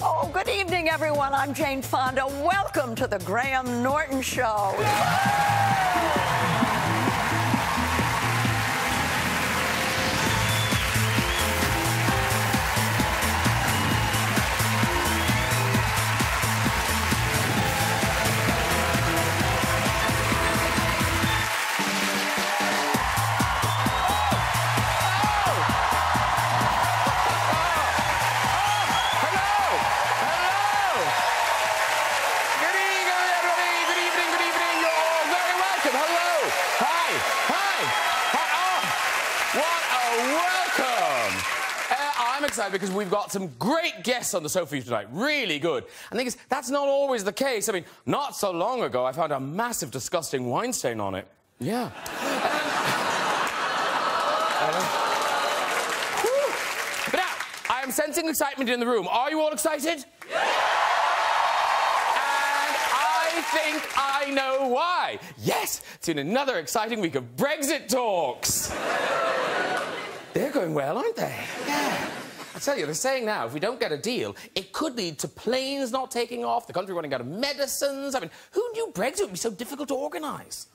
Oh, good evening, everyone. I'm Jane Fonda. Welcome to the Graham Norton Show. Excited because we've got some great guests on the show for you tonight. Really good. And the thing is, that's not always the case. I mean, not so long ago, I found a massive, disgusting wine stain on it. Yeah. But now, I am sensing excitement in the room. Are you all excited? And I think I know why. Yes, it's in another exciting week of Brexit talks. They're going well, aren't they? Yeah. I tell you, they're saying now if we don't get a deal, it could lead to planes not taking off, the country running out of medicines. I mean, who knew Brexit would be so difficult to organise?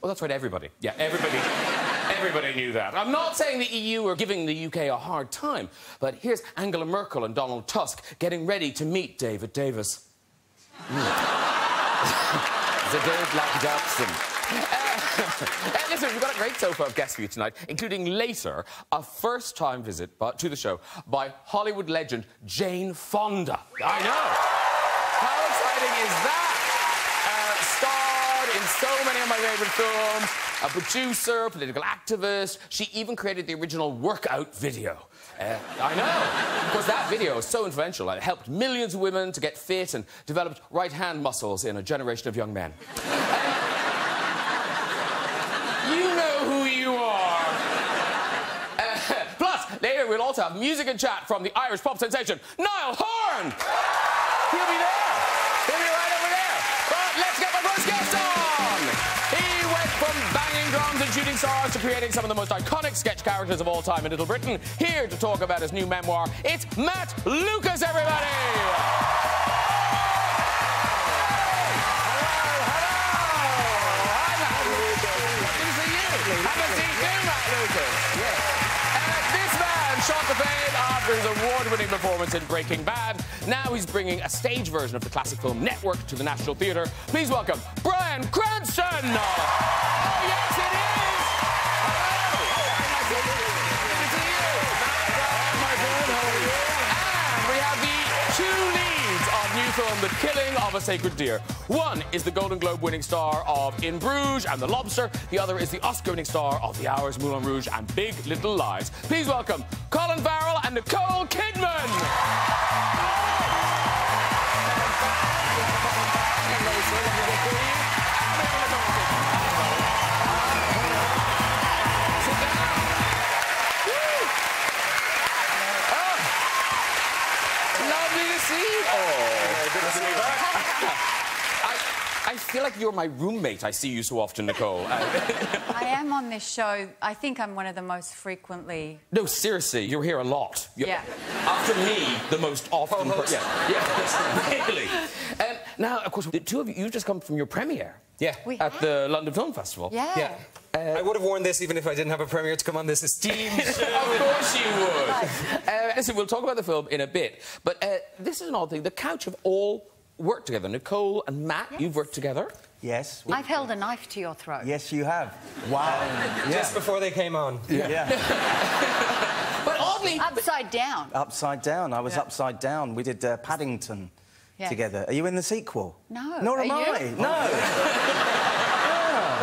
Well, that's right, everybody. Yeah, everybody. everybody knew that. I'm not saying the EU are giving the UK a hard time, but here's Angela Merkel and Donald Tusk getting ready to meet David Davis. the Dave Black Dobson. Uh, listen, we've got a great sofa of guests for you tonight, including later a first-time visit to the show by Hollywood legend Jane Fonda. I know. How exciting is that? Uh, starred in so many of my favourite films, a producer, political activist. She even created the original workout video. Uh, I know. because that video is so influential. It helped millions of women to get fit and developed right hand muscles in a generation of young men. you know who you are. Uh, plus, later we'll also have music and chat from the Irish pop sensation, Niall Horan. He'll be there. He'll be right over there. But let's get my first guest on. He went from banging drums and shooting stars to creating some of the most iconic sketch characters of all time in Little Britain. Here to talk about his new memoir, it's Matt Lucas, everybody. Haven't seen you, Matt Lucas. Uh, this man shot the fame after his award-winning performance in Breaking Bad. Now he's bringing a stage version of the classic film Network to the National Theatre. Please welcome Bryan Cranston. Oh, yes, it is. Hello. Nice to. Good see you. How? And we have the two film The Killing of a Sacred Deer. One is the Golden Globe winning star of In Bruges and The Lobster. The other is the Oscar winning star of The Hours, Moulin Rouge and Big Little Lies. Please welcome Colin Farrell and Nicole Kidman. See all. Good to see you back. I, I feel like you're my roommate. I see you so often, Nicole. I am on this show. I think I'm one of the most frequently. no, seriously, you're here a lot. You're- Yeah. After me, the most often. Co-host. yeah, yeah, really. Um, now, of course, the two of you, you've just come from your premiere Yeah. We at have. the London Film Festival. Yeah. Yeah. I would have worn this even if I didn't have a premiere to come on this esteemed show. Of course you would. Uh, listen, we'll talk about the film in a bit, but uh, this is an odd thing. The Couch have all worked together. Nicole and Matt, you've worked together. Yes. I've held a knife to your throat. Yes, you have. Wow. Just before they came on. Yeah. But oddly, Upside down. upside down. I was Yeah. upside down. We did uh, Paddington Yeah. together. Are you in the sequel? No. Nor Are am I. you? No.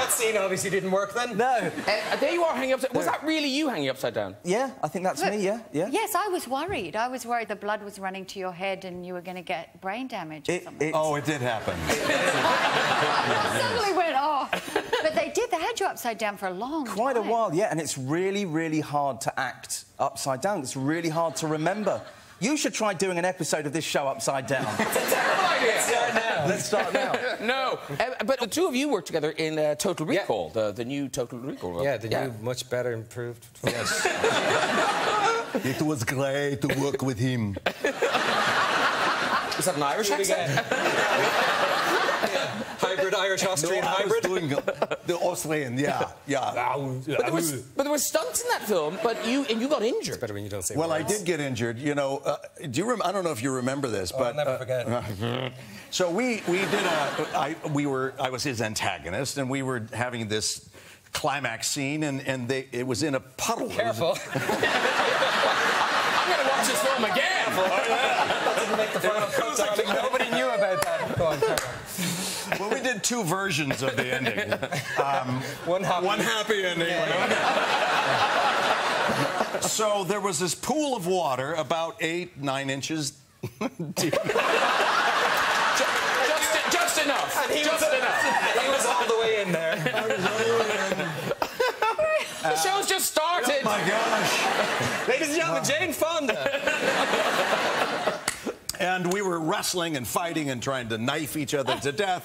That scene obviously didn't work then. No. uh, there you are hanging upside. Down. Was that really you hanging upside down? Yeah, I think that's me. Yeah. Yeah. Yes, I was worried. I was worried the blood was running to your head and you were going to get brain damage or It, something. it, Oh, it did happen. suddenly went off. But they did. They had you upside down for a long quite a while, yeah, and it's really, really hard to act upside down. It's really hard to remember. You should try doing an episode of this show upside down. Terrible idea. Let's start now. No, uh, but the two of you worked together in uh, Total Recall, the, the new Total Recall. Yeah, the new, much better improved. Yes. It was great to work with him. Is that an Irish accent? Hybrid Irish Austrian No, I was hybrid. doing the Austrian, yeah, yeah. But there, was, but there were stunts in that film, but you and you got injured. Better when you don't say. Well, I words. did get injured. You know, uh, do you? Rem- I don't know if you remember this, Oh, but I'll never uh, forget. So we we did a I we were I was his antagonist and we were having this climax scene and and they it was in a puddle. It was- Careful. I'm going to watch this film again. Doesn't make the final cut, darling. Nobody knew about that. Go on, carry well, we did two versions of the ending. on. Um, one happy. One happy ending. so there was this pool of water about eight nine inches deep. Just, just enough. he Just was- enough. He was all the way in there. The show's just started. Oh my gosh. Ladies and gentlemen, Jane Fonda. And we were wrestling and fighting and trying to knife each other to death.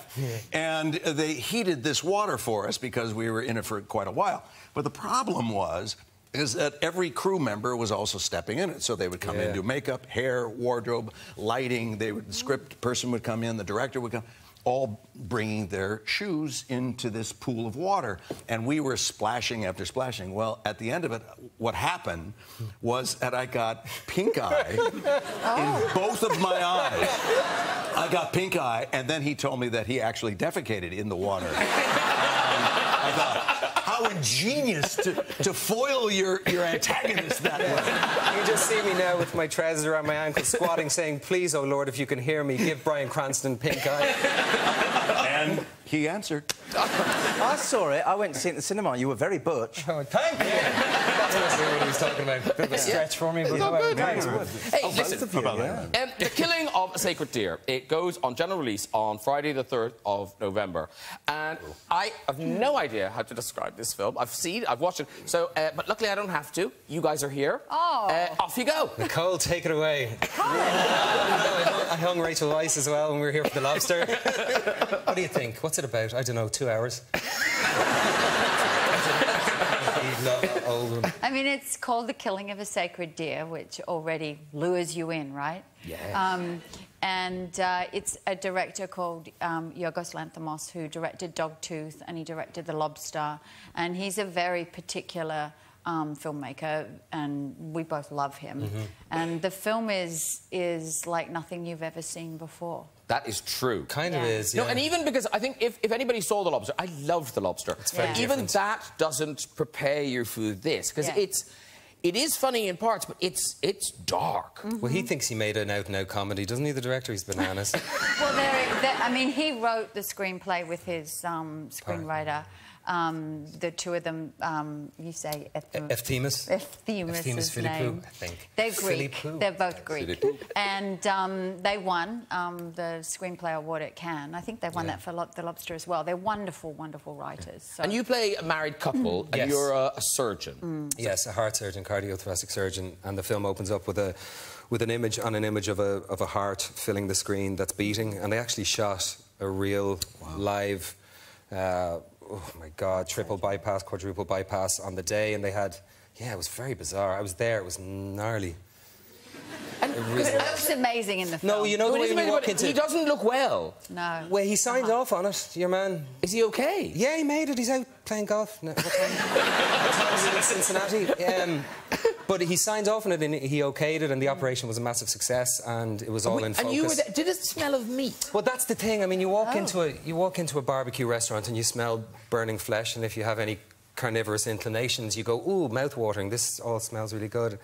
And they heated this water for us because we were in it for quite a while. But the problem was is that every crew member was also stepping in it. So they would come in, Yeah. do makeup, hair, wardrobe, lighting. They would, the script person would come in, the director would come, all bringing their shoes into this pool of water. And we were splashing after splashing. Well, at the end of it, what happened was that I got pink eye in both of my eyes. I got pink eye, and then he told me that he actually defecated in the water. And I thought, how ingenious to, to foil your, your antagonist that way. You just see me now with my trousers around my ankles, squatting, saying, "Please, oh Lord, if you can hear me, give Bryan Cranston pink eye." And he answered. I saw it. I went to see it in the cinema. You were very butch. Oh, thank you. That's mostly what he was talking about. Bit of a stretch for me, but however, thanks. Hey, listen. Um, the Killing of a Sacred Deer. It goes on general release on Friday, the 3rd of November. And I have no idea how to describe this film. I've seen it, I've watched it. So, uh, but luckily I don't have to. You guys are here. Oh. Uh, off you go. Nicole, take it away. I hung Rachel Weisz as well when we were here for the lobster. what do you think? What's it about? I don't know, two hours. I mean, it's called The Killing of a Sacred Deer, which already lures you in, right? Yes. Um, and uh, it's a director called um, Yorgos Lanthimos who directed Dogtooth and he directed The Lobster. And he's a very particular um, filmmaker, and we both love him. Mm-hmm. And the film is is like nothing you've ever seen before. That is true. Kind of is, yeah. No, and even because I think if, if anybody saw The Lobster, I loved The Lobster. It's very Even that doesn't prepare you for this because Yeah. it's it is funny in parts, but it's it's dark. Well, he thinks he made an out-and-out comedy, doesn't he? The director, he's bananas. Well, there, there, I mean, he wrote the screenplay with his um, screenwriter. Um, the two of them, um, you say Eph- Efthymus? Efthymus, Efthymus his Filippou, name. I think. They're Greek. Filippou. They're both Greek. Filippou. And um, they won um, the screenplay award at Cannes. I think they won Yeah. that for Lo- The Lobster as well. They're wonderful, wonderful writers. So. And you play a married couple, and Yes. you're a, a surgeon. Yes, a heart surgeon, cardiothoracic surgeon, and the film opens up with a with an image on an image of a of a heart filling the screen that's beating, and they actually shot a real live. Uh, oh my God! Triple bypass, quadruple bypass on the day, and they had. Yeah, it was very bizarre. I was there. It was gnarly. And It looks amazing in the film. No, you know the way it- walk into. he doesn't look well. No. Well, he signed off on it. Your man. Is he okay? Yeah, he made it. He's out playing golf. No, what time? what time is it in Cincinnati? Um, but he signed off on it and he okayed it, and the operation was a massive success, and it was all in and focus. you were there. Did it smell of meat? Well, that's the thing. I mean, you walk Oh. into a you walk into a barbecue restaurant and you smell burning flesh, and if you have any carnivorous inclinations, you go, "Ooh, mouth-watering. This all smells really good."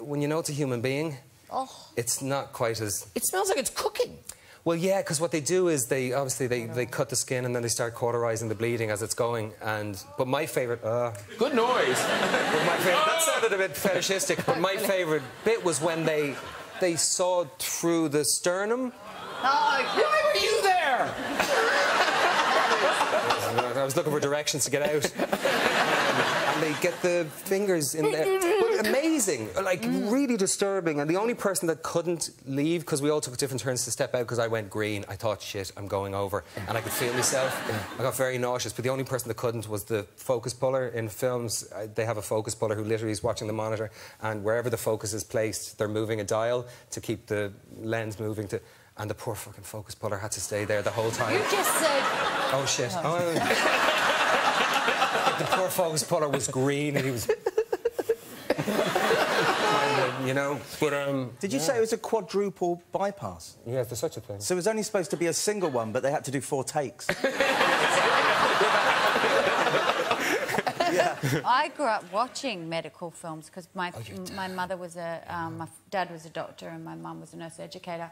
When you know it's a human being, Oh. it's not quite as It smells like it's cooking. Well. Yeah, because what they do is they obviously they, they cut the skin and then they start cauterizing the bleeding as it's going. And but my favorite. Uh, Good noise. but my favorite that sounded a bit fetishistic. But my favorite bit was when they they sawed through the sternum. Oh, Why were you there? I was looking for directions to get out. Um, and they get the fingers in there. Amazing, like mm. really disturbing. And the only person that couldn't leave, because we all took different turns to step out, because I went green. I thought, shit, I'm going over. And I could feel myself. I got very nauseous. But the only person that couldn't was the focus puller. In films, they have a focus puller who literally is watching the monitor. And wherever the focus is placed, they're moving a dial to keep the lens moving to. And the poor fucking focus puller had to stay there the whole time. You just said. Oh shit. Oh. oh. the poor focus puller was green and he was. Kinda, you know, but um. Did you say it was a quadruple bypass? Yeah, there's such a thing. So it was only supposed to be a single one, but they had to do four takes. Yeah. I grew up watching medical films because my Oh, my mother was a um, my dad was a doctor and my mum was a nurse educator,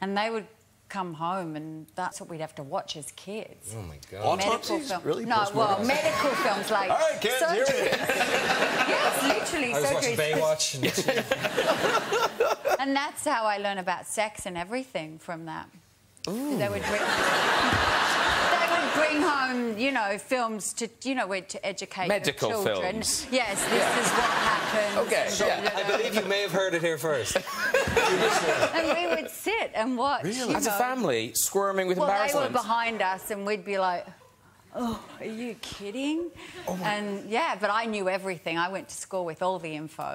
and they would come home and that's what we'd have to watch as kids. Oh my god. Medical Autopsies? films. Really? No, well, medical films like All right, kids, here surgery. we yes, literally I was watching. Baywatch. And And that's how I learned about sex and everything from that. They would bring, they would bring you know, films to, you know, where to educate your Medical children. films. Yes, this is what happened. Okay, and so da, da, I believe you may have heard it here first. And we would sit and watch. you As a family, squirming with Well, they were behind us, and we'd be like, "Oh, are you kidding?" and yeah, but I knew everything. I went to school with all the info.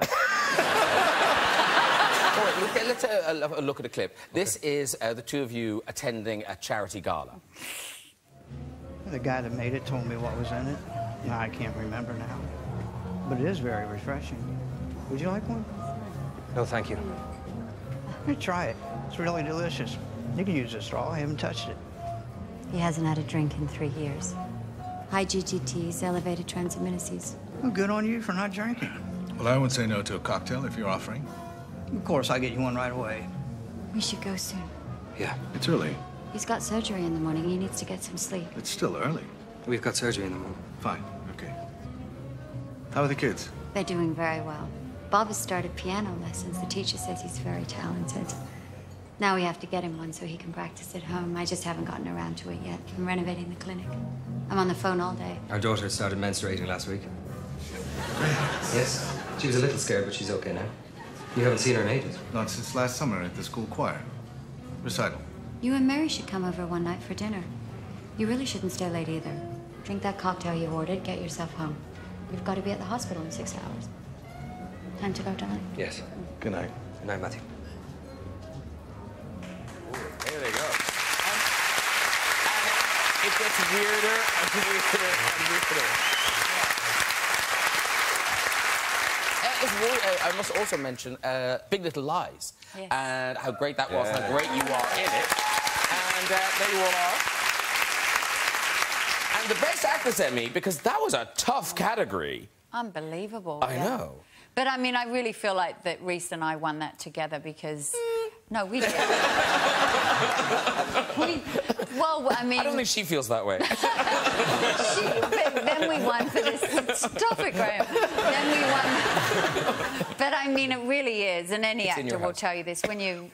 All right, look, let's uh, look at a clip. This is uh, the two of you attending a charity gala. The guy that made it told me what was in it. No, I can't remember now. But it is very refreshing. Would you like one? No, thank you. Let me try it. It's really delicious. You can use a straw. I haven't touched it. He hasn't had a drink in three years. High GGTs, elevated transaminases. Well, good on you for not drinking. Well, I wouldn't say no to a cocktail if you're offering. Of course, I'll get you one right away. We should go soon. Yeah, It's early. He's got surgery in the morning. He needs to get some sleep. It's still early. we've got surgery in the morning. Fine. Okay. How are the kids? They're doing very well. Bob has started piano lessons. The teacher says he's very talented. Now we have to get him one so he can practice at home. I just haven't gotten around to it yet. I'm renovating the clinic. I'm on the phone all day. Our daughter started menstruating last week. Yes, she was a little scared, but she's okay now. You haven't seen her in ages. Not since last summer at the school choir. Recital. You and Mary should come over one night for dinner. You really shouldn't stay late either. Drink that cocktail you ordered, get yourself home. You've got to be at the hospital in six hours. Time to go, darling. Yes. Good night. Good night, Matthew. There they go. And it gets weirder and weirder and weirder. Uh, it's wor- I must also mention uh, Big Little Lies Yes. and how great that was and how great you are in it. And uh, there you all are. And the Best Actress Emmy, because that was a tough category. Unbelievable. I yeah. know. But I mean, I really feel like that Reese and I won that together because. No, we did. we, well, I mean. I don't think she feels that way. She, then we won for this. Stop it, Graham. Then we won. But I mean, it really is, and any It's actor will tell you this. When you,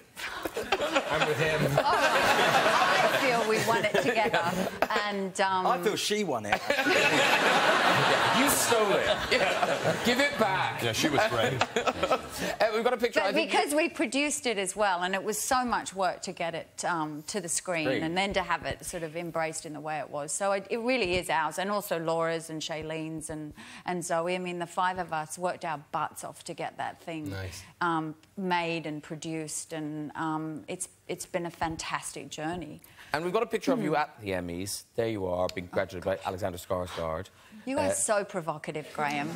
I'm with him. I feel we won it together, and um, I feel she won it. you stole it. Yeah. Give it back. Yeah, she was great. Uh, we've got a picture. But think- because we produced it as well, and it was so much work to get it um, to the screen, Screen. and then to have it sort of embraced in the way it was. So it, it really is ours, and also Laura's and Shailene's and, and Zoe. I mean, the five of us worked our butts off to get that thing Nice. um, made and produced, and um, it's it's been a fantastic journey. And we've got a picture of you at the Emmys. There you are, being congratulated by Alexander Skarsgård. You are Uh, so provocative, Graham.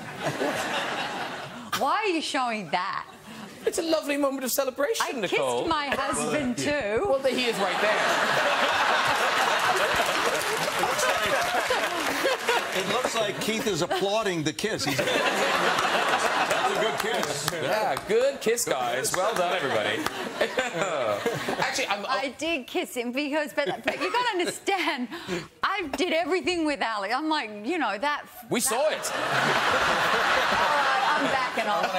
Why are you showing that? It's a lovely moment of celebration, I Nicole. kissed my husband too. Well, there he is right there. It looks like Keith is applauding the kiss. He's That's a good kiss. Yeah, good kiss, guys. Well done, everybody. Actually, I'm. I oh. did kiss him because, but, but you got to understand, I did everything with Ali. I'm like, you know, that. we that- saw it. All right, I'm backing off.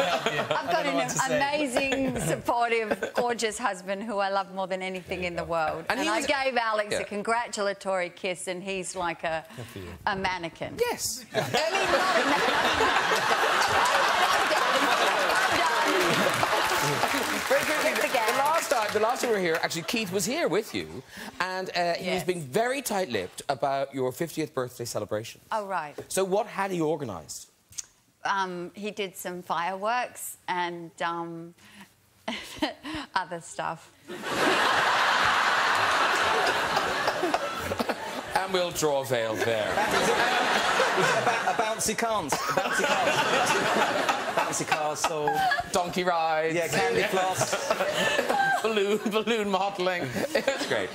I've got an what to say. amazing, supportive, gorgeous husband who I love more than anything in the world. And And, I was- gave Alex Yeah. a congratulatory kiss, and he's like a, a mannequin. Yes. The, last time, the last time we were here, actually, Keith was here with you, and uh, he yes. was being very tight-lipped about your 50th birthday celebration. Oh, right. So what had he organised? Um, he did some fireworks and um, other stuff. and we'll draw a veil there. a, a bouncy cans. A bouncy cans castle. bouncy castle. Donkey rides. Yeah, candy floss. balloon, balloon modelling. It was great.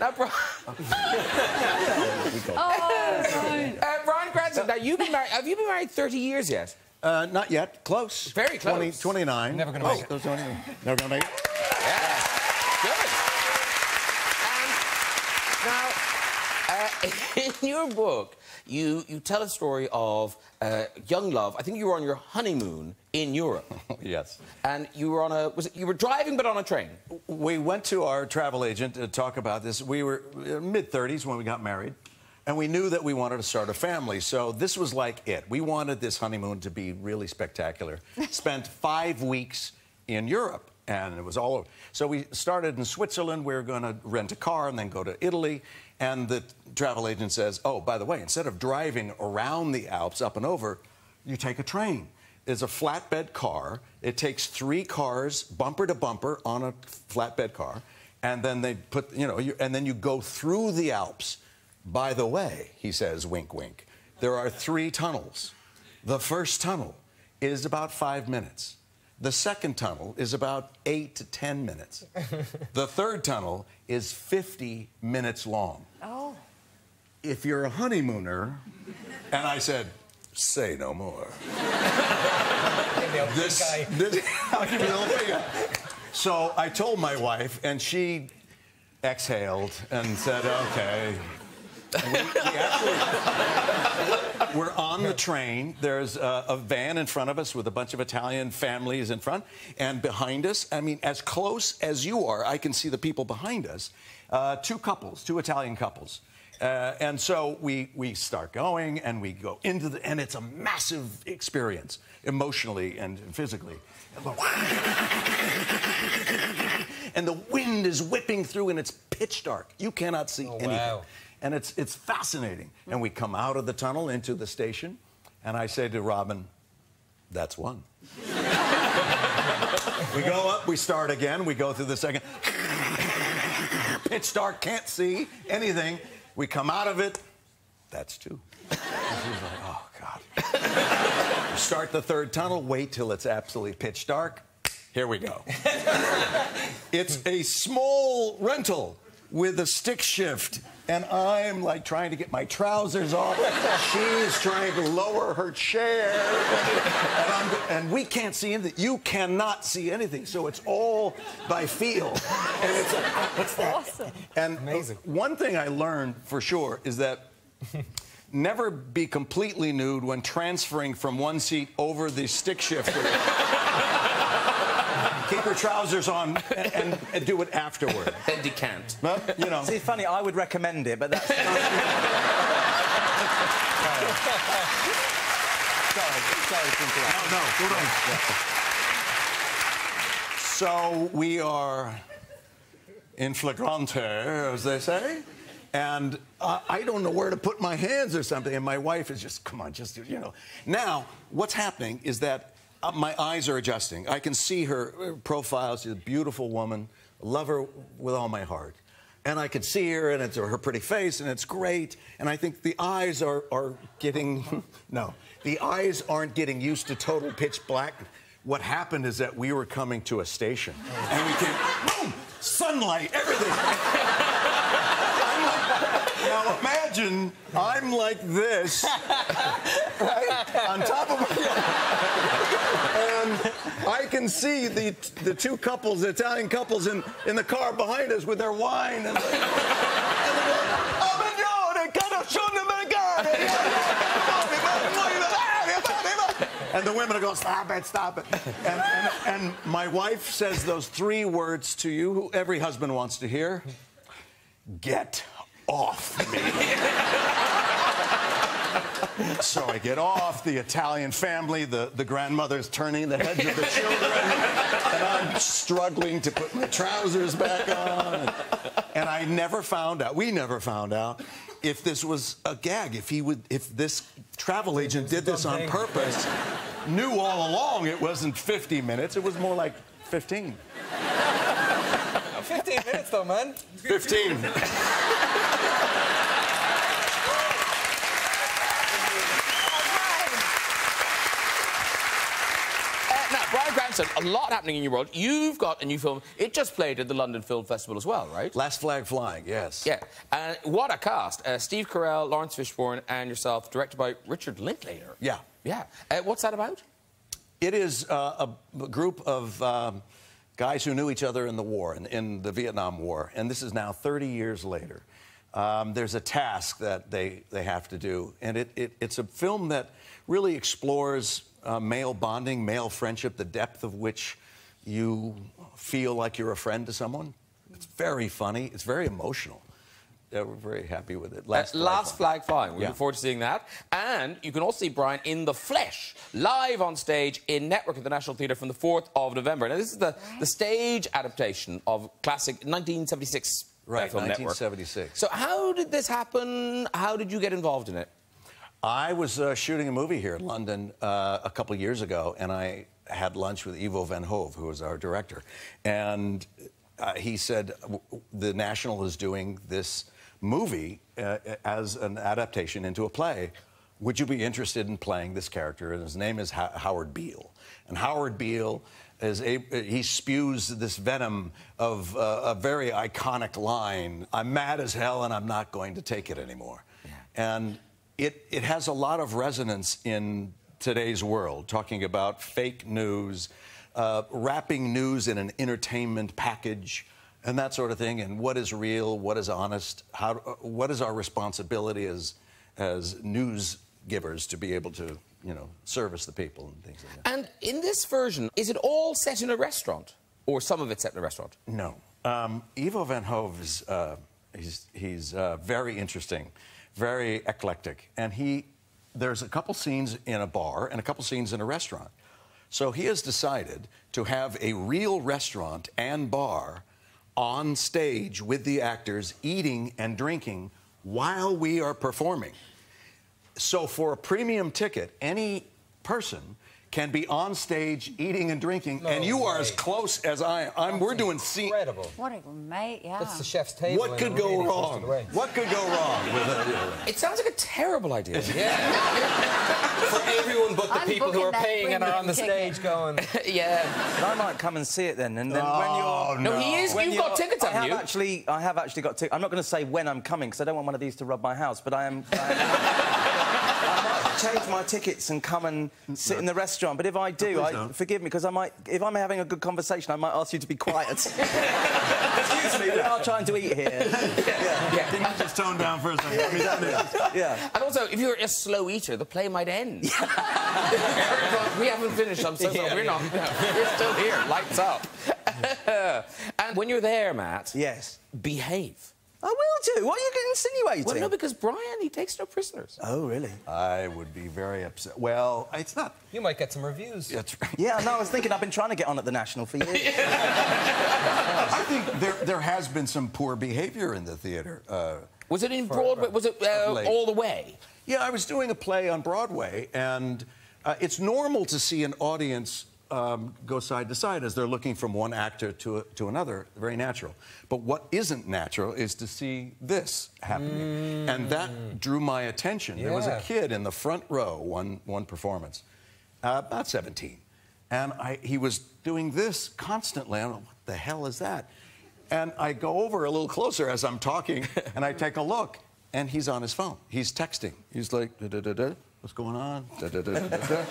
now, Bryan. Oh, uh, Bryan Cranston, now you've been married. Have you been married 30 years yet? Uh, not yet. Close. Very close. 20, 29. Never gonna oh, make it. those 29. Never gonna make it. Yeah. Good. And now, uh, in your book, you, you tell a story of uh, young love. I think you were on your honeymoon in Europe. yes. And you were on a was it, you were driving but on a train. We went to our travel agent to talk about this. We were mid 30s when we got married, and we knew that we wanted to start a family. So this was like it. We wanted this honeymoon to be really spectacular. Spent five weeks in Europe, and it was all over. So we started in Switzerland. We were going to rent a car and then go to Italy. And the travel agent says, "Oh, by the way, instead of driving around the Alps up and over, you take a train." It's a flatbed car. It takes three cars, bumper to bumper, on a flatbed car, and then they put, you know, you, and then you go through the Alps. By the way, he says, wink, wink, there are three tunnels. The first tunnel is about five minutes. The second tunnel is about eight to 10 minutes. the third tunnel is 50 minutes long. Oh. If you're a honeymooner, and I said, say no more. this, this I'll give you the whole thing. So I told my wife, and she exhaled and said, okay. And we, we actually, we're on the train. There's a, a van in front of us with a bunch of Italian families in front. And behind us, I mean, as close as you are, I can see the people behind us. Uh, two couples, two Italian couples. Uh, and so we, we start going and we go into the, and it's a massive experience emotionally and physically. And the wind is whipping through and it's pitch dark. You cannot see anything. wow. And it's, it's fascinating. And we come out of the tunnel into the station, and I say to Robin, that's one. we go up, we start again, we go through the second. Pitch dark, can't see anything. We come out of it, that's two. Like, oh, God. Start the third tunnel, wait till it's absolutely pitch dark. Here we go. it's a small rental with a stick shift. And I'm like trying to get my trousers off. She's trying to lower her chair. And, I'm- and we can't see anything. You cannot see anything. So it's all by feel. And it's like, what's that? Awesome. And uh, Amazing. one thing I learned for sure is that never be completely nude when transferring from one seat over the stick shifter. Keep your trousers on and, and, and do it afterward. Then decant. Well, you know. See, funny, I would recommend it, but that's. sorry, sorry to interrupt. No, no, hold on. So we are in flagrante, as they say, and uh, I don't know where to put my hands or something. And my wife is just, come on, just you know. Now, what's happening is that uh, my eyes are adjusting. I can see her uh, profile. She's a beautiful woman. Love her with all my heart. And I can see her, and it's her pretty face, and it's great. And I think the eyes are, are getting, no, the eyes aren't getting used to total pitch black. What happened is that we were coming to a station, and we came, boom, sunlight, everything. I'm like- imagine I'm like this, right, on top of my, and I can see the the two couples, the Italian couples, in in the car behind us with their wine, and, "Oh, signore, conosciuto americano." And the women are going, stop it, stop it. And, and, and my wife says those three words to you, who every husband wants to hear get off me. so I get off, the Italian family, the, the grandmother's turning the heads of the children, and I'm struggling to put my trousers back on. And, and I never found out, we never found out, if this was a gag, if he would, if this travel agent did this on purpose, knew all along it wasn't 50 minutes, it was more like 15. 15 minutes. though, man. 15. Uh, now, Bryan Cranston, a lot happening in your world. You've got a new film. It just played at the London Film Festival as well, right? Last flag flying, yes. Yeah. And what a cast. Uh, Steve Carell, Laurence Fishburne, and yourself, directed by Richard Linklater. Yeah. Yeah. Uh, what's that about? It is uh, a, a group of um, guys who knew each other in the war, in, in the Vietnam War, and this is now 30 years later. Um, there's a task that they, they have to do, and it, it, it's a film that really explores uh, male bonding, male friendship, the depth of which you feel like you're a friend to someone. It's very funny, it's very emotional. Yeah, we're very happy with it. Last, uh, last flag flying. We Yeah. look forward to seeing that. And you can also see Brian in the flesh, live on stage in Network at the National Theatre from the 4th of November. Now, this is the, the stage adaptation of classic 1976 uh, Right, film Network. 1976. So, how did this happen? How did you get involved in it? I was uh, shooting a movie here in London uh, a couple of years ago, and I had lunch with Ivo Van Hove, who was our director. And uh, he said, "W- The National is doing this movie uh, as an adaptation into a play. Would you be interested in playing this character? And his name is Ho- Howard Beale. And Howard Beale is a, he spews this venom of uh, a very iconic line I'm mad as hell and I'm not going to take it anymore. And it, it has a lot of resonance in today's world, talking about fake news, uh, wrapping news in an entertainment package, and that sort of thing, and what is real, what is honest, how, what is our responsibility as, as news givers to be able to, you know, service the people and things like that. And in this version, is it all set in a restaurant? Or some of it set in a restaurant? No. Um, Ivo Van Hove is uh, he's, he's uh, very interesting, very eclectic, and he there's a couple scenes in a bar and a couple scenes in a restaurant. So he has decided to have a real restaurant and bar on stage with the actors eating and drinking while we are performing. So for a premium ticket, any person can be on stage eating and drinking, and you are as close as I am. I'm, we're doing scene. Incredible. What a mate, yeah. That's the chef's table. What could go really close to wrong? What could go wrong with a? It sounds like a terrible idea. Yeah. For everyone but the I'm people who are paying and are on the premium stage ticket. going. yeah. And I might come and see it then, and then when Oh, you're. No, he is. When You've got you're- tickets, I haven't you? actually, I have actually got tickets. I'm not going to say when I'm coming because I don't want one of these to rob my house. But I am. I, am- I might change my tickets and come and sit in the restaurant. But if I do, please I, don't. forgive me because I might. If I'm having a good conversation, I might ask you to be quiet. Excuse me, we are trying to eat here. yeah. Can you just tone down for a second? Yeah. And also, if you're a slow eater, the play might end. Eric we haven't finished. I'm so sorry. Yeah, we're not. We're still here. Lights up. and when you're there, Matt, Yes. behave. I will do. What are you insinuating? Well, no, because Bryan, he takes no prisoners. Oh, really? I would be very upset. Well, it's not. You might get some reviews. That's right. Yeah, no, I was thinking I've been trying to get on at the National for years. I think there there has been some poor behavior in the theater. Uh, Was it in Broadway? Was it uh, all the way? Yeah, I was doing a play on Broadway, and uh, it's normal to see an audience um, go side to side as they're looking from one actor to, a, to another. Very natural. But what isn't natural is to see this happening. And that drew my attention. There was a kid in the front row, one, one performance, uh, about 17. And I, he was doing this constantly. I'm like, what the hell is that? And I go over a little closer as I'm talking, and I take a look, and he's on his phone. He's texting. He's like, da, da, da, da. What's going on? Da, da, da, da, da.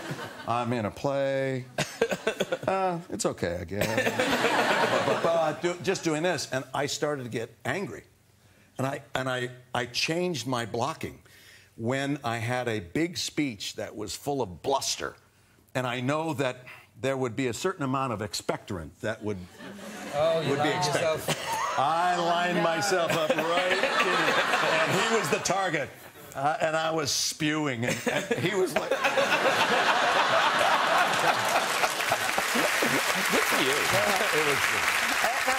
I'm in a play. Uh, it's okay, I guess. Ba, ba, ba, do- just doing this, and I started to get angry. And I, and I, I changed my blocking when I had a big speech that was full of bluster. And I know that there would be a certain amount of expectorant that would, Oh, you would be lined expected. yourself. I lined myself up right in it, and he was the target. Uh, and I was spewing, and, and he was like, Good for you. it was. Uh, now,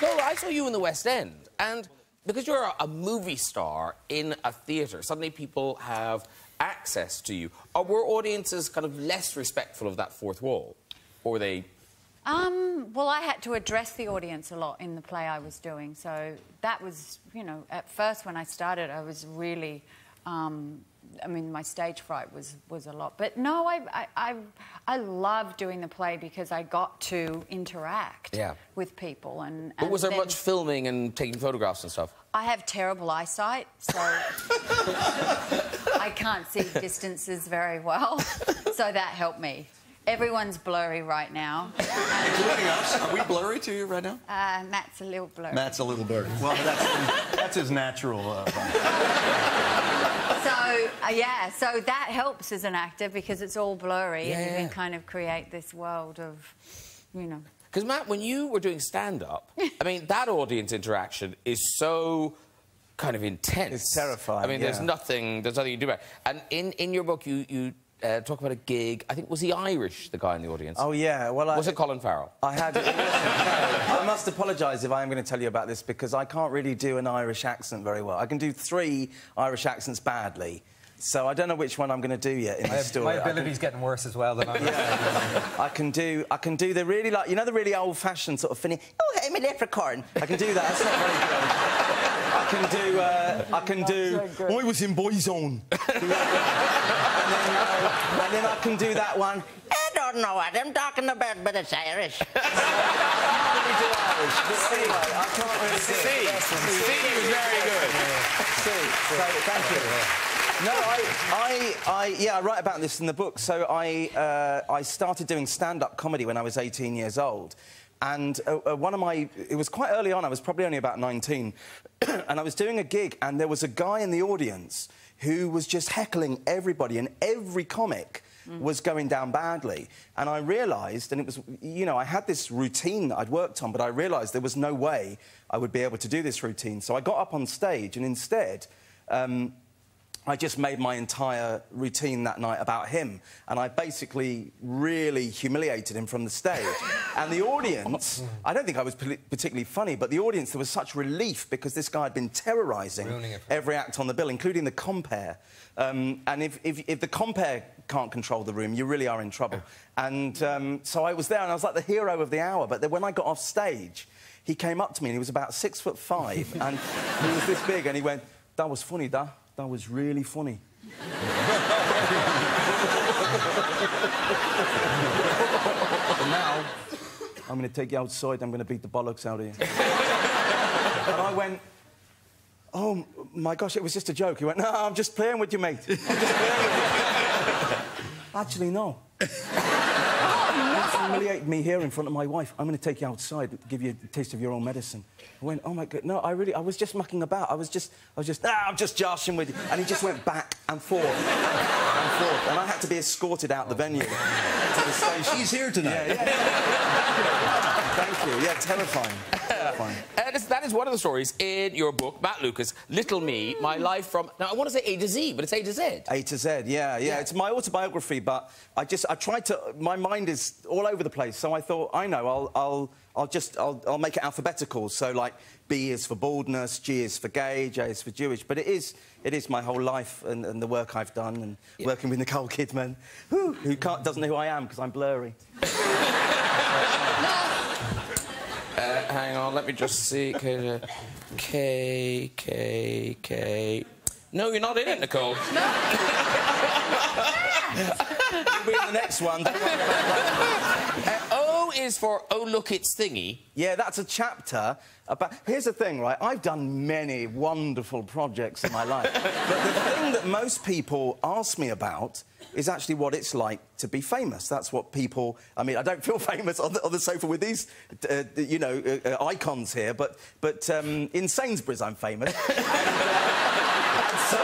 but, I saw you in the West End, and because you're a, movie star in a theatre, suddenly people have access to you. Or were audiences kind of less respectful of that fourth wall? Or were they Um, well, I had to address the audience a lot in the play I was doing. So that was, you know, at first when I started, I was really. Um, I mean, my stage fright was, was a lot. But no, I, I, I, I love doing the play because I got to interact Yeah. with people. And, But was there much filming and taking photographs and stuff? I have terrible eyesight, so I can't see distances very well. So that helped me. Everyone's blurry right now. Including us. Are we blurry to you right now? Uh, Matt's a little blurry. Matt's a little blurry. Well, that's, that's his natural. Uh, So uh, yeah, so that helps as an actor because it's all blurry and you Yeah. can kind of create this world of, you know. Because Matt, when you were doing stand-up, I mean, that audience interaction is so kind of intense. It's terrifying, I mean, there's nothing, there's nothing you do about it. And in, in your book, you you uh, talk about a gig. I think was he Irish, the guy in the audience? Oh yeah. Well, I, was it Colin Farrell? I had. I must apologise if I am going to tell you about this because I can't really do an Irish accent very well. I can do three Irish accents badly, so I don't know which one I'm going to do yet in My, this story. my I can- ability's getting worse as well than I'm. I can do. I can do the really like you know the really old-fashioned sort of funny. Oh, hey, my leprechaun. I can do that. That's not very good. I can do. Uh, I can do. I was in Boyzone. and, then, uh, and then I can do that one. I don't know what I'm talking about, but it's Irish. I can't do Irish. But anyway, I can't really See, it. see, was very good. See, so thank you. No, I, I, I, yeah, I write about this in the book. So I, uh, I started doing stand-up comedy when I was 18 years old, and uh, uh, one of my, it was quite early on. I was probably only about 19, and I was doing a gig, and there was a guy in the audience who was just heckling everybody, and every comic was going down badly. And I realised, and it was, you know, I had this routine that I'd worked on, but I realised there was no way I would be able to do this routine. So I got up on stage, and instead. Um, I just made my entire routine that night about him, and I basically really humiliated him from the stage. and the audience, I don't think I was particularly funny, but the audience, there was such relief because this guy had been terrorising every act on the bill, including the compère. Um, and if, if, if the compère can't control the room, you really are in trouble. And um, so I was there, and I was like the hero of the hour. But then when I got off stage, he came up to me, and he was about six foot five, and he was this big, and he went, "That was funny, da. That was really funny." Now, I'm going to take you outside. I'm going to beat the bollocks out of you. and I went, oh my gosh, it was just a joke. He went, no, I'm just playing with you, mate. I'm just playing with you. Actually, no. You humiliated me here in front of my wife. I'm going to take you outside and give you a taste of your own medicine. I went, oh my god, no, I really, I was just mucking about. I was just, I was just, ah, I'm just joshing with you. And he just went back and forth and forth. And I had to be escorted out the venue to the station. he's here tonight. Yeah, yeah. Thank you. Yeah, terrifying. terrifying. Is one of the stories in your book, Matt Lucas, Little Me, My Life from... Now, I want to say A to Z, but it's A to Z. A to Z, yeah, yeah, It's my autobiography, but I just I tried to. My mind is all over the place, so I thought I know I'll I'll I'll just I'll, I'll make it alphabetical. So like B is for baldness, G is for gay, J is for Jewish. But it is it is my whole life and, and the work I've done and working with Nicole Kidman, who, doesn't know who I am because I'm blurry. Uh, hang on, let me just see. K, K, K, K. No, you're not in it, Nicole. No. You'll be in the next one. Oh, don't worry about that. Uh, o is for Oh Look It's Thingy. Yeah, that's a chapter about. Here's the thing, right? I've done many wonderful projects in my life, but the thing that most people ask me about is actually what it's like to be famous. That's what people. I mean, I don't feel famous on the, on the sofa with these, uh, you know, uh, uh, icons here, but but um, in Sainsbury's I'm famous. and, uh, and so,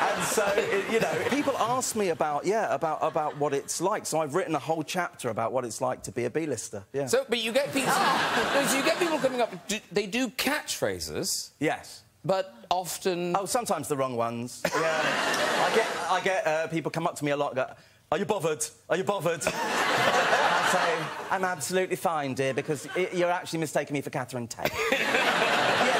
and so, you know, people ask me about yeah about about what it's like. So I've written a whole chapter about what it's like to be a B-lister. Yeah. So, but you get people... you get people coming up... Do, they do catchphrases, yes. but often... Oh, sometimes the wrong ones. Yeah. I get, I get uh, people come up to me a lot. Go, Are you bothered? Are you bothered? and I say, I'm absolutely fine, dear, because i you're actually mistaking me for Catherine Tate. yeah,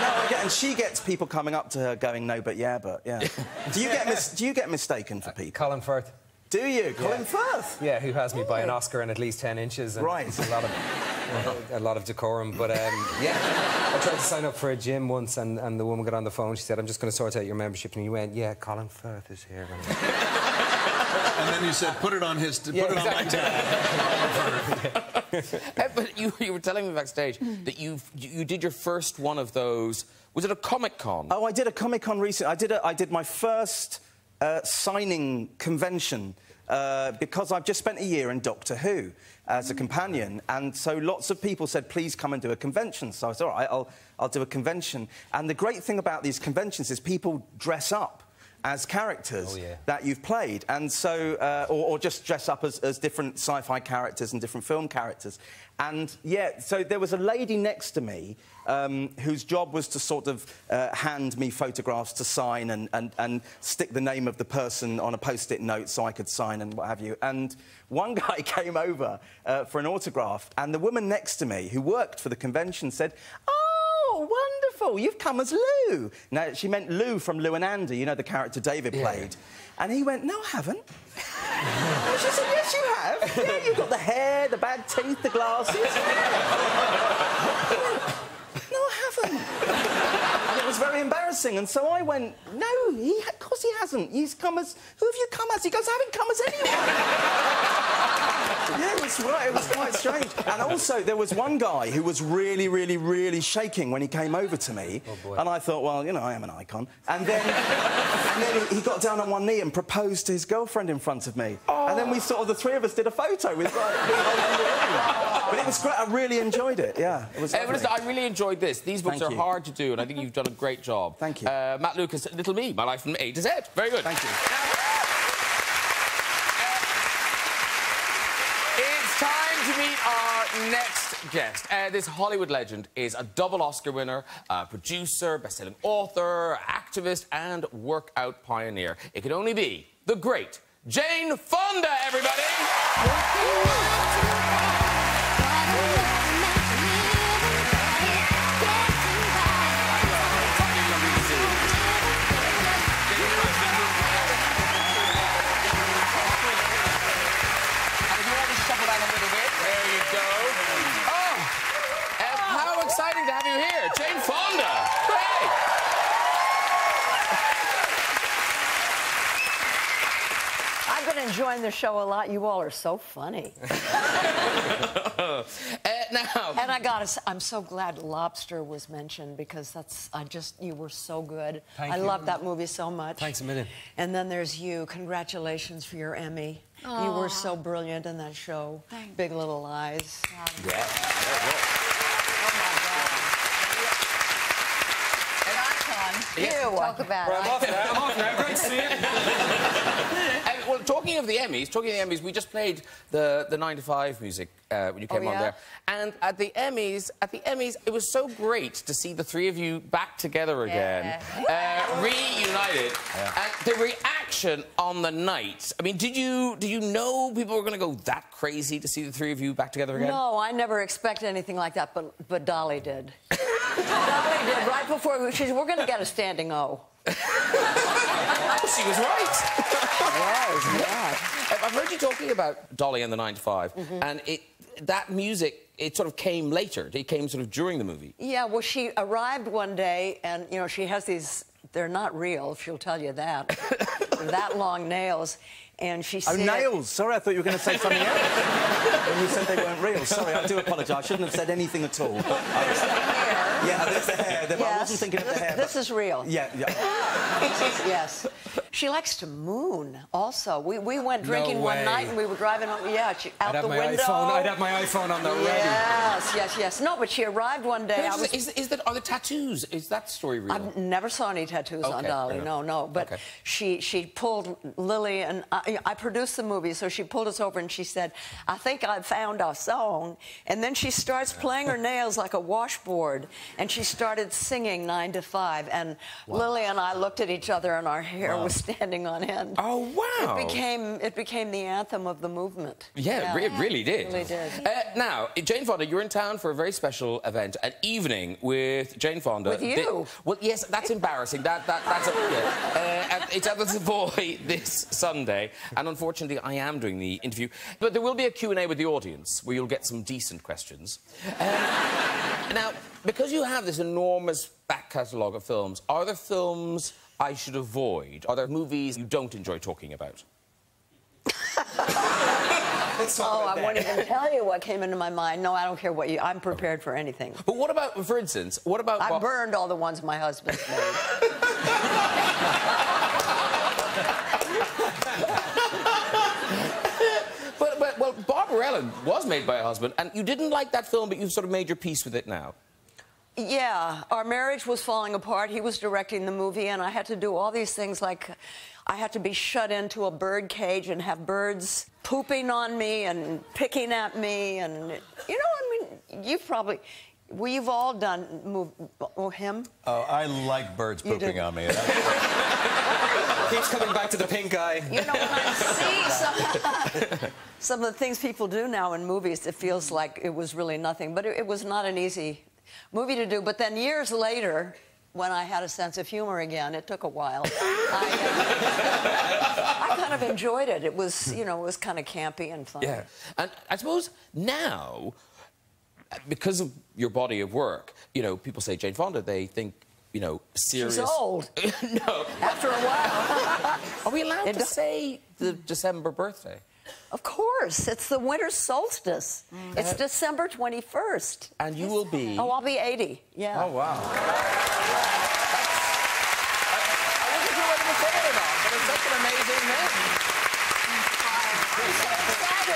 no, I get, and she gets people coming up to her going, no, but yeah, but yeah. Do you get mis- do you get mistaken for people? Colin Firth. Do you, Colin Firth? Yeah, who has me by an Oscar and at least 10 inches. And Right. A lot of a lot of decorum. But um, yeah, I tried to sign up for a gym once, and, and the woman got on the phone. She said, "I'm just going to sort out your membership," and he went, "Yeah, Colin Firth is here." And then you said, put it on his, put Yeah, it on my exactly. tab. Uh, but you, you were telling me backstage that you you did your first one of those. Was it a Comic Con? Oh, I did a Comic Con recently. I did, a, I did my first uh, signing convention uh, because I've just spent a year in Doctor Who as a companion, and so lots of people said, please come and do a convention. So I said, all right, I'll, I'll do a convention. And the great thing about these conventions is people dress up as characters Oh, yeah. that you've played, and so uh, or, or just dress up as, as different sci-fi characters and different film characters. And yeah, so there was a lady next to me um, whose job was to sort of uh, hand me photographs to sign and, and, and stick the name of the person on a post-it note so I could sign and what have you. And one guy came over uh, for an autograph, and the woman next to me who worked for the convention said, "Oh, wonderful! You've come as Lou." Now she meant Lou from Lou and Andy, you know the character David played. And he went, "No, I haven't." And she said, "Yes, you have. Yeah, you've got the hair, the bad teeth, the glasses." no, I haven't. And it was very embarrassing. And so I went, "No, he, of course he hasn't. He's come as who have you come as?" He goes, "I haven't come as anyone." yeah, it was right. It was quite strange. And also, there was one guy who was really, really, really shaking when he came over to me. Oh, boy. And I thought, well, you know, I am an icon. And then, and then he, he got down on one knee and proposed to his girlfriend in front of me. Oh. And then we sort of, the three of us did a photo with like, me holding the ring. But it was great. I really enjoyed it. Yeah, it was. Uh, listen, I really enjoyed this. These books Thank are you. hard to do, and I think you've done a great job. Thank you. Uh, Matt Lucas, Little Me, My Life from A to Z. Very good. Thank you. It's time to meet our next guest. Uh, this Hollywood legend is a double Oscar winner, a producer, best-selling author, activist, and workout pioneer. It could only be the great Jane Fonda, everybody! Enjoying the show a lot. You all are so funny. Uh, now, And I got to I'm so glad Lobster was mentioned because that's, I just, you were so good. Thank I you. love that movie so much. Thanks a million. And then there's you. Congratulations for your Emmy. You were so brilliant in that show. Thank Big Little Lies. An icon. You. Talk about I'm off now. I'm off now. Great to see you. well, talking of the Emmys, talking of the Emmys, we just played the, the 9 to 5 music uh, when you came on yeah? there. And at the Emmys, at the Emmys, it was so great to see the three of you back together again, uh, reunited. And the reaction on the night. I mean, did you did you know people were going to go that crazy to see the three of you back together again? No, I never expected anything like that, but, but Dolly did. Dolly did right before she said, we're going to get a standing O. she was right. Yes, yeah. I've heard you talking about Dolly and the 9 to 5, mm-hmm. and it that music, it sort of came later. It came sort of during the movie. Yeah, well, she arrived one day, and you know, she has these. They're not real. She'll tell you that. that long nails, and she oh, said... Oh, nails. Sorry, I thought you were going to say something else. when you said they weren't real. Sorry, I do apologise. I shouldn't have said anything at all. I was- yeah, there's the hair. There- I Yes, wasn't thinking of the this, hair. this but- is real. Yeah, yeah. yes. She likes to moon. Also, we, we went drinking one night, and we were driving. on- Yeah, she, out I'd have the my window. iPhone. I'd have my iPhone on the ready. Yes, yes, yes. No, but she arrived one day. I was is, is that are the tattoos? Is that story real? I've never saw any tattoos on Dolly. No, no. But Okay. she she pulled Lily and I, I produced the movie, so she pulled us over and she said, "I think I found our song." And then she starts playing her nails like a washboard, and she started singing nine to five, and Lily and I looked at each other, and our hair was standing on end. Oh, wow. It became it became the anthem of the movement. Yeah, re- it really did. Really did. Uh, now, Jane Fonda, you're in town for a very special event, an evening with Jane Fonda. With you? Thi- well, yes, that's embarrassing. That, that, that's a, yeah. uh, it's at the Savoy this Sunday, and unfortunately, I am doing the interview. But there will be a Q&A with the audience where you'll get some decent questions. Um, now, because you have this enormous back catalogue of films, are there films I should avoid? Are there movies you don't enjoy talking about? Oh, I won't even tell you what came into my mind. No, I don't care what you. I'm prepared for anything. But what about, for instance, what about... I burned all the ones my husband's made. But, but well, Barbarella was made by a husband, and you didn't like that film, but you've sort of made your peace with it now. Yeah, our marriage was falling apart. He was directing the movie, and I had to do all these things like I had to be shut into a bird cage and have birds pooping on me and picking at me. And, you know, I mean, you've probably, we've all done move, oh, him. Oh, I like birds You pooping did. on me. Keeps coming back to the pink eye. You know, when I see some, some of the things people do now in movies, it feels like it was really nothing. But it, it was not an easy movie to do. But then years later, when I had a sense of humor again, it took a while. I, uh, I kind of enjoyed it. It was, you know, it was kind of campy and fun. Yeah. And I suppose now, because of your body of work, you know, people say Jane Fonda, they think, you know, serious. She's old. no. After a while. Are we allowed It to say the December birthday? Of course, it's the winter solstice. Mm. It's December 21st. And you will be. Oh, I'll be 80. Yeah. Oh, wow. I wasn't sure whether to say it or not, but it's such an amazing name.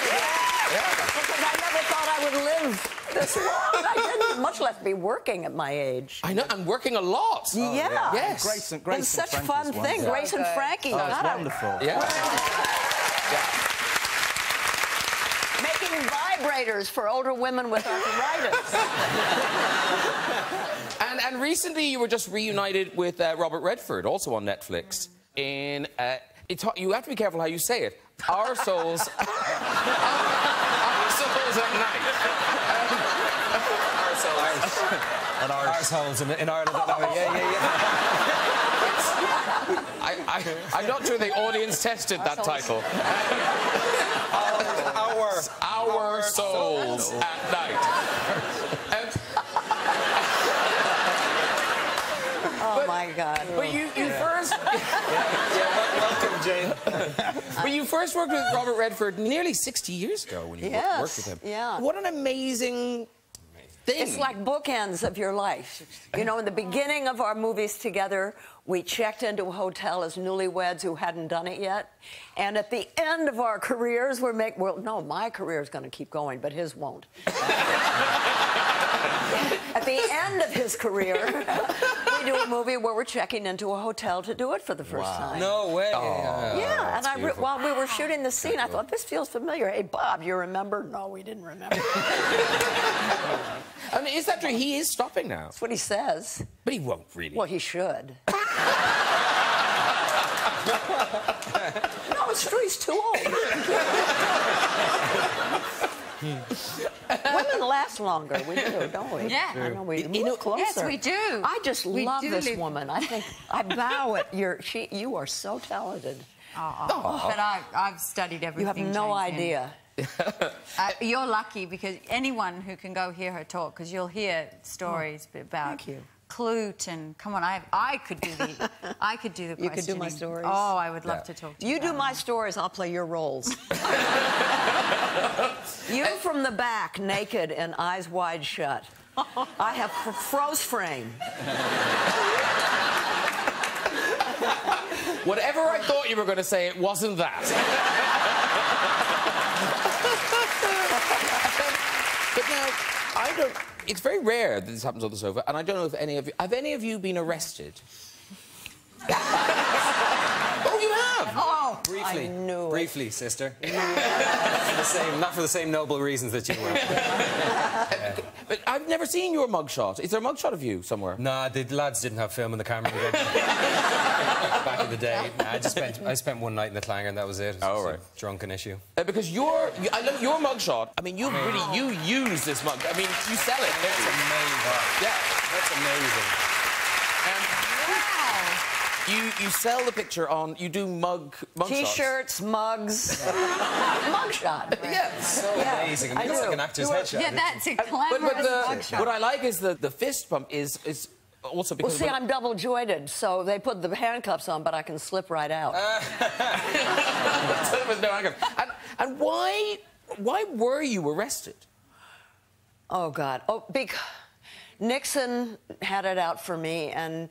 Because I never thought I would live this long. I didn't, much less be working at my age. I know, I'm working a lot. yeah. Oh, yes. Grace and, Grace It's and such a Frankie's fun thing. Grace and. Frankie. Oh, it's God, I- wonderful. Yeah. Making vibrators for older women with arthritis. And, and recently you were just reunited with uh, Robert Redford, also on Netflix. In uh, it's, you have to be careful how you say it. Our souls, our, souls at night. our souls. And arseholes in, in Ireland. Yeah, yeah, yeah. I, I, I'm not sure the audience tested that title. Our. Our souls at night. Um, Oh my God. but you, you first. yeah, Welcome, Jane. But you first worked with Robert Redford nearly 60 years ago when you Yes, worked with him. yeah. What an amazing thing. It's like bookends of your life. You know, in the beginning of our movies together, we checked into a hotel as newlyweds who hadn't done it yet. And at the end of our careers, we're making, well, no, my career is going to keep going, but his won't. at the end of his career, we do a movie where we're checking into a hotel to do it for the first time. No way. Oh, yeah, and I re- beautiful. while we were shooting the scene, I thought this feels familiar. Hey, Bob, you remember? No, we didn't remember. I mean, is that true? He is stopping now. That's what he says. But he won't really. Well, he should. no, it's true. He's too old. Women last longer. We do, don't we? Yeah. I know we You know- closer. Yes, we do. I just We love this live- woman. I think I bow at your. She, you are so talented. But I, I've studied everything. You have no idea. Uh, you're lucky because anyone who can go hear her talk, because you'll hear stories about Oh, thank you. Klute and come on, I, I could do the, I could do the You could do my stories. Oh, I would love Yeah. to talk to you. You do my them. stories, I'll play your roles. you from the back, naked and eyes wide shut. I have f- froze frame. Whatever I thought you were going to say, it wasn't that. but now, I don't. It's very rare that this happens on the sofa, and I don't know if any of you. Have any of you been arrested? oh, you have? Oh, Briefly. I knew it. Briefly, sister. not, for the same, not for the same noble reasons that you were. But I've never seen your mugshot. Is there a mugshot of you somewhere? Nah, the lads didn't have film in the camera back in the day. Nah, I just spent I spent one night in the clanger and that was it. it was Oh, just a right. drunken issue. Uh, because your, you, I love your mugshot. I mean, you really you use this mug. I mean, you sell it. don't amazing. Yeah. That's amazing. You you sell the picture on. You do mug mug shots. T-shirts, mugs, mugshot. Yeah. So Yeah, amazing. I mean, that's like an actor's headshot. Yeah, that's a But, glamorous but the, mugshot. what I like is the the fist bump is is also Well, see, I'm double jointed, so they put the handcuffs on, but I can slip right out. the, with no handcuffs. And, and why why were you arrested? Oh God! Oh, because Nixon had it out for me, and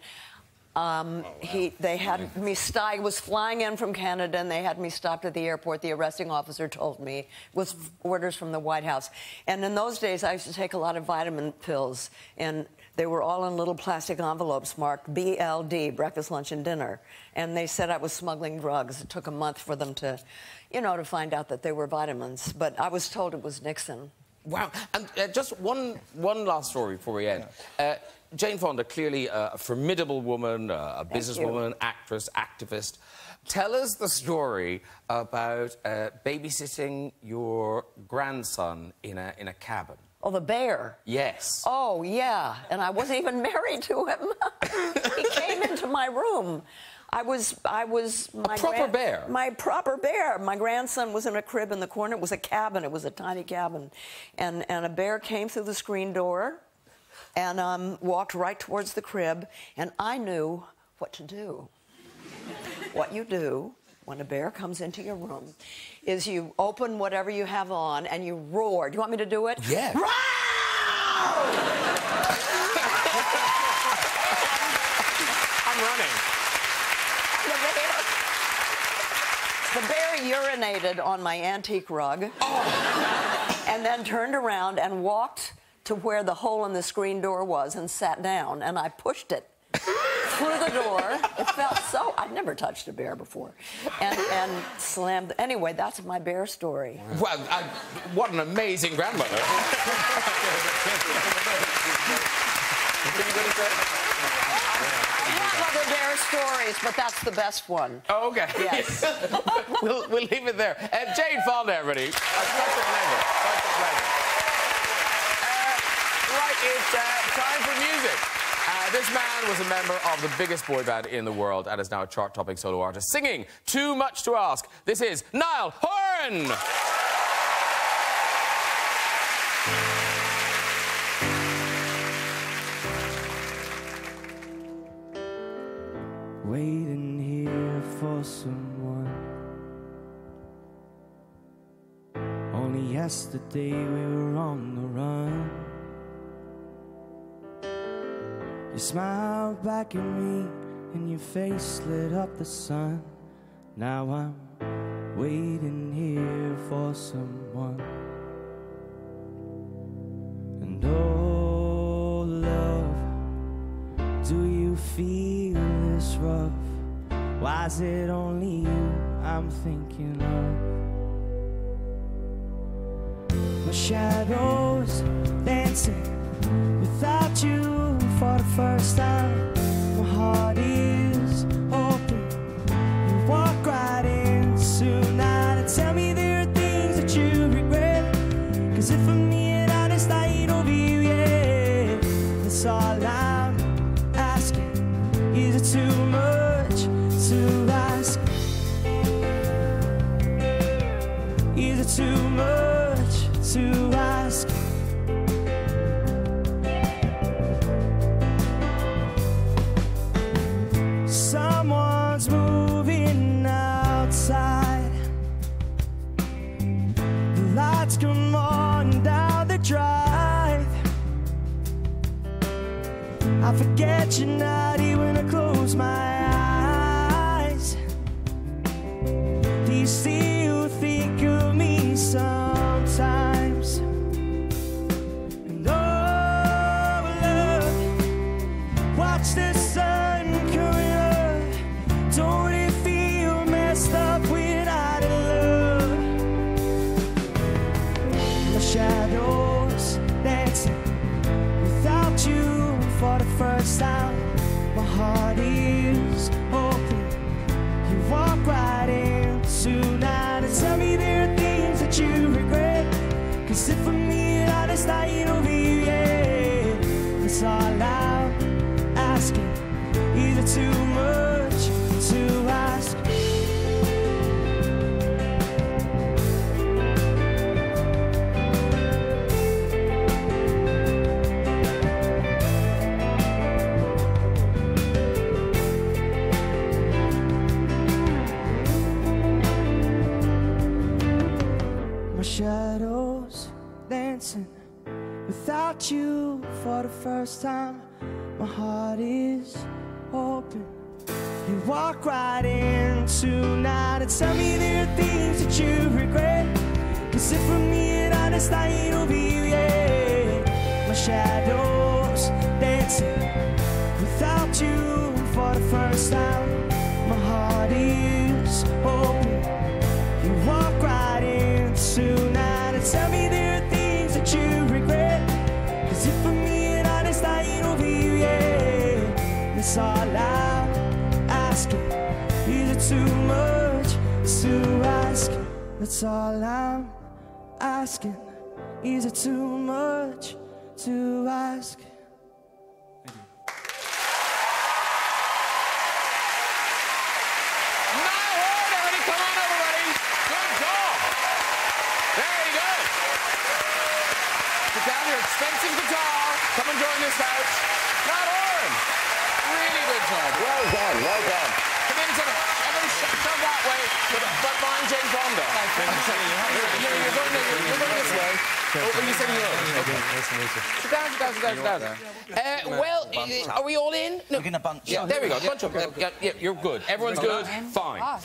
um, he they had me. St- I was flying in from Canada, and they had me stopped at the airport. The arresting officer told me it was orders from the White House. And in those days, I used to take a lot of vitamin pills, and they were all in little plastic envelopes marked BLD, breakfast, lunch, and dinner. And they said I was smuggling drugs. It took a month for them to, you know, to find out that they were vitamins. But I was told it was Nixon. Wow. And uh, just one one last story before we end. Uh, Jane Fonda, clearly a formidable woman, a businesswoman, actress, activist. Tell us the story about uh, babysitting your grandson in a in a cabin. Oh, the bear. Yes. Oh, yeah. And I wasn't even married to him. he came into my room. I was, I was my proper bear? My proper bear. My grandson was in a crib in the corner. It was a cabin. It was a tiny cabin, and and a bear came through the screen door, and um, walked right towards the crib. And I knew what to do. what you do when a bear comes into your room is you open whatever you have on and you roar. Do you want me to do it? Yeah. I'm running. The bear, the bear urinated on my antique rug and then turned around and walked to where the hole in the screen door was and sat down. And I pushed it through the door. It felt so. I'd never touched a bear before. And, and slammed. Anyway, that's my bear story. Well, I, what an amazing grandmother. Other bear stories, but that's the best one. Oh, okay. Yes. we'll, we'll leave it there. Uh, Jane Fonda, everybody. Uh, such a pleasure. Such a pleasure. Uh, right, it's uh, time for music. Uh, this man was a member of the biggest boy band in the world and is now a chart-topping solo artist singing Too Much to Ask. This is Niall Horan. Waiting here for someone. Only yesterday we were on the run. You smiled back at me and your face lit up the sun. Now I'm waiting here for someone. And oh, love. Do you feel this rough? Why is it only you I'm thinking of? My shadow's dancing without you first time. First time. My heart is open. You walk right in tonight and tell me there are things that you regret. Cause if I'm being honest, I ain't over you yet. My shadows dancing without you for the first time. All I'm asking. Is it too Uh, well, uh, are we all in? No. We're gonna bunch Yeah, there we go. Bunch up. Yeah, you're good. Everyone's good. Fine. Uh,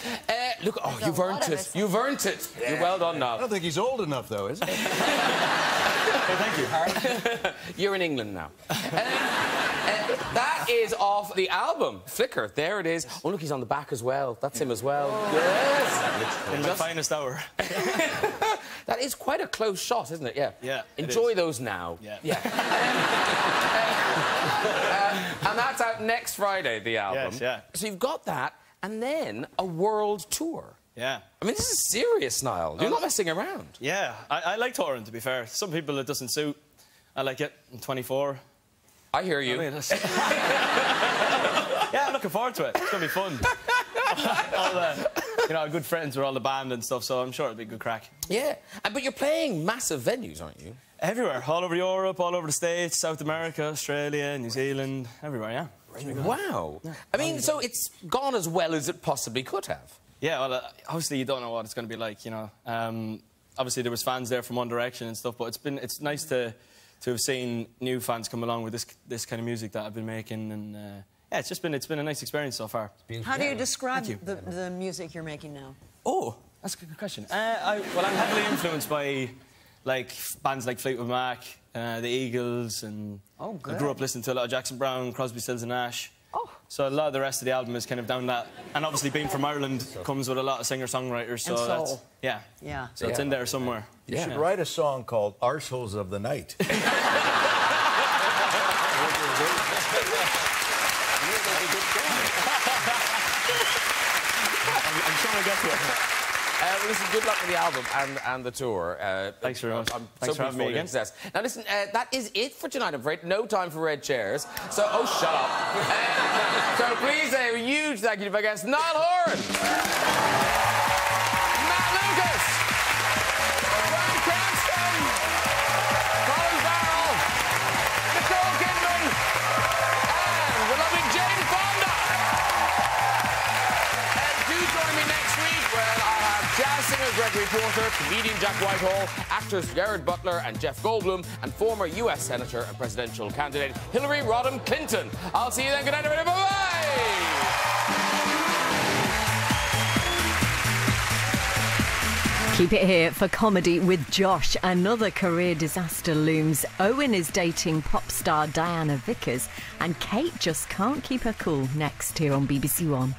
look, oh, you've earned it. You've earned it. You're well done now. I don't think he's old enough, though, is he? thank you, You're in England now. Um, uh, that is off the album, Flicker. There it is. Oh, look, he's on the back as well. That's him as well. Yes. In my finest hour. That is quite a close shot, isn't it? Yeah. Yeah, Enjoy those now. Yeah. Yeah. Uh, and that's out next Friday, the album. Yes, yeah. So you've got that, and then a world tour. Yeah. I mean, this is serious, Niall. You're not messing around. Yeah, I, I like touring, to be fair. Some people it doesn't suit. I like it. I'm 24. I hear you. I mean, yeah, I'm looking forward to it. It's going to be fun. all the, you know, good friends with all the band and stuff, so I'm sure it'll be a good crack. Yeah. Uh, But you're playing massive venues, aren't you? Everywhere, all over Europe, all over the States, South America, Australia, New Zealand, everywhere, yeah. Wow. I mean, so it's gone as well as it possibly could have. Yeah, well, uh, obviously you don't know what it's going to be like, you know. Um, obviously there was fans there from One Direction and stuff, but it's been it's nice to to have seen new fans come along with this this kind of music that I've been making, and uh, yeah, it's just been it's been a nice experience so far. How do you describe Thank the, the music you're making now? Oh, that's a good question. Uh, I, well, I'm heavily influenced by like bands like Fleetwood Mac, uh, the Eagles, and Oh, I grew up listening to a lot of Jackson Browne, Crosby, Stills and Nash. Oh. So a lot of the rest of the album is kind of down that, and obviously being from Ireland comes with a lot of singer-songwriters. So And that's yeah, Yeah. So it's in there somewhere. You should write a song called Arseholes of the Night. I'm trying to get to it. Uh, well, listen, good luck with the album and, and the tour. Uh, Thanks very much. I'm Thanks so for having me pleased again. Success. Now, listen, uh, that is it for tonight, I'm afraid. No time for red chairs. So, oh, shut up. So, please say a huge thank you to my guest, Niall Horan. Gregory Porter, comedian Jack Whitehall, actors Gerard Butler and Jeff Goldblum, and former U.S. Senator and presidential candidate Hillary Rodham Clinton. I'll see you then. Good night, everybody. Bye-bye. Keep it here for comedy with Josh. Another career disaster looms. Owen is dating pop star Diana Vickers, and Kate just can't keep her cool next here on BBC One.